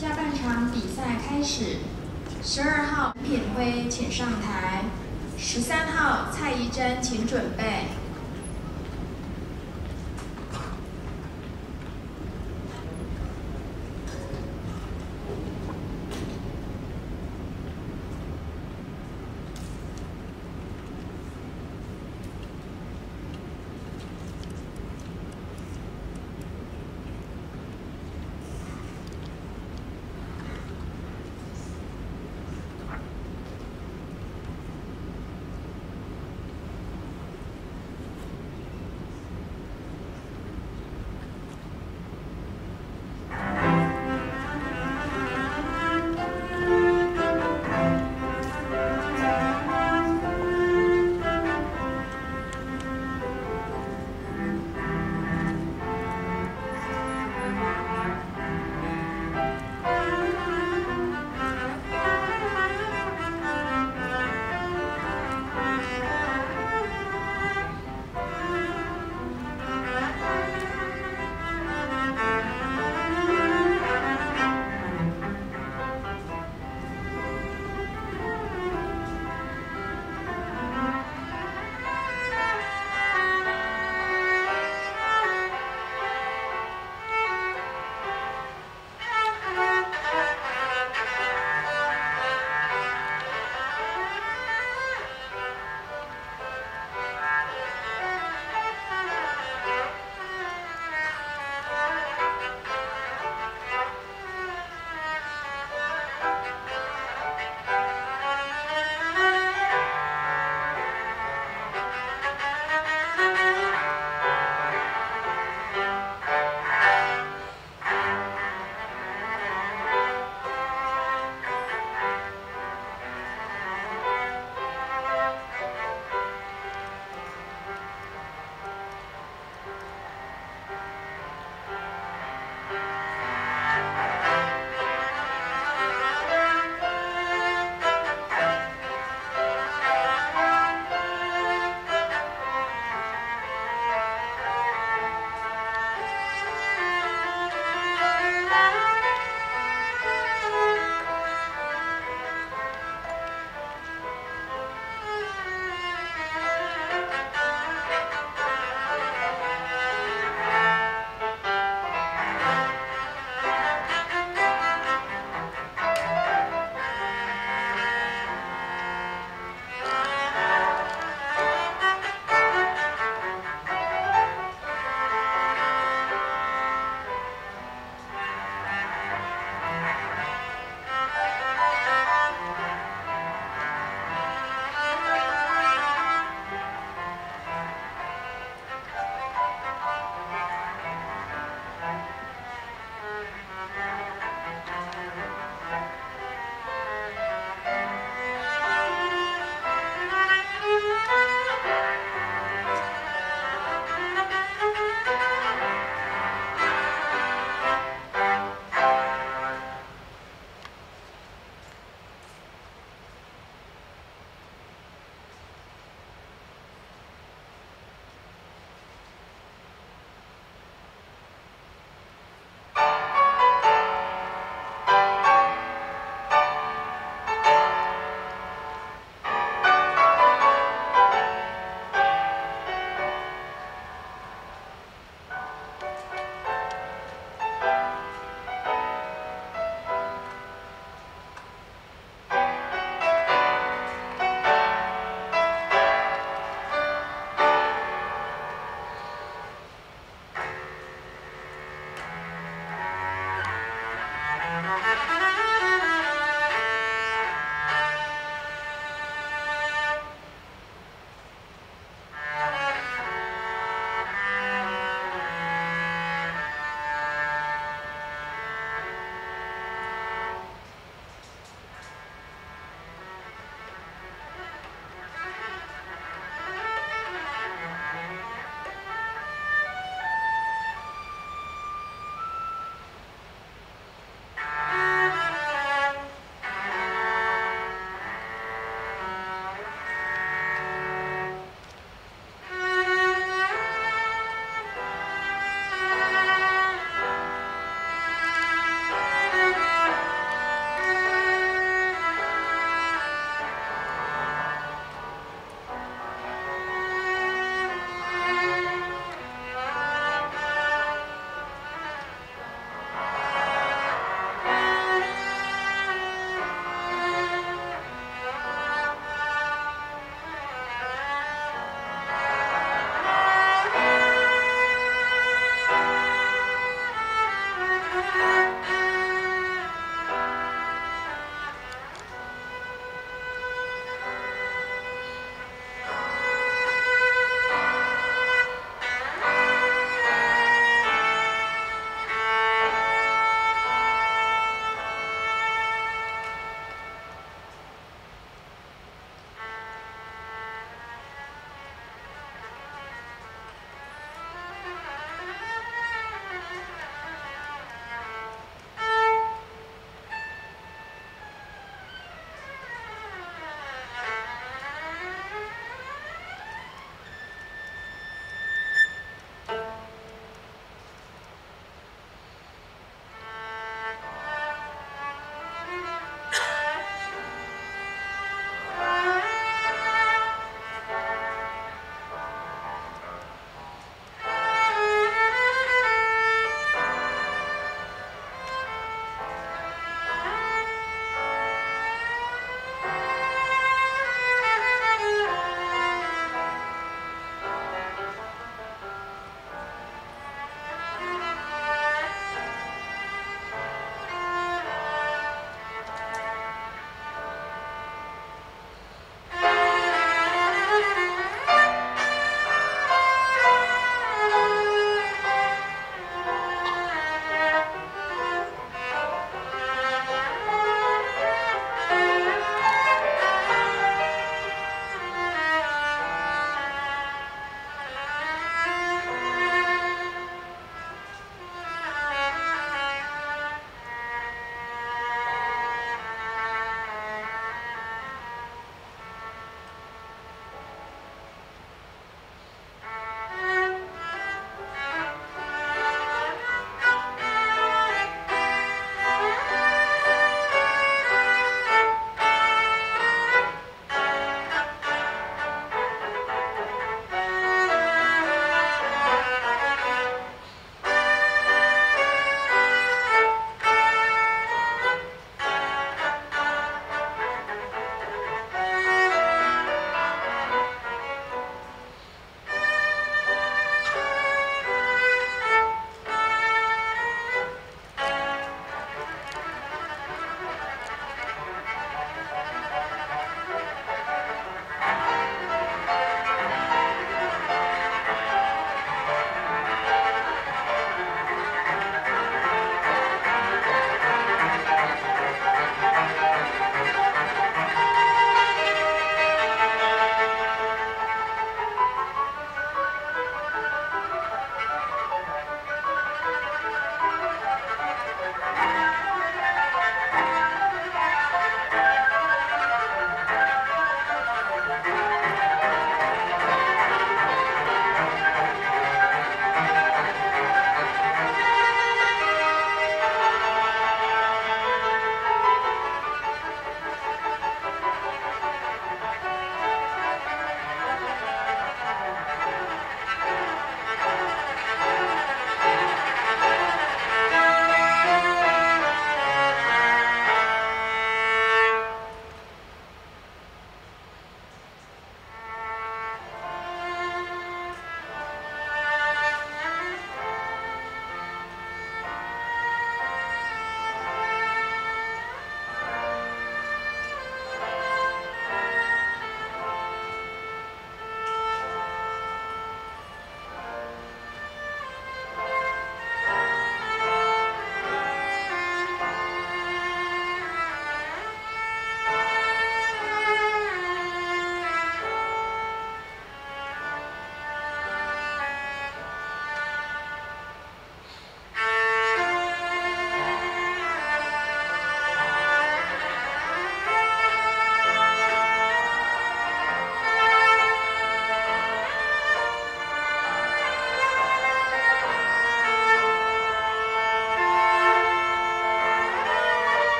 下半场比赛开始，十二号品辉请上台，十三号蔡怡珍请准备。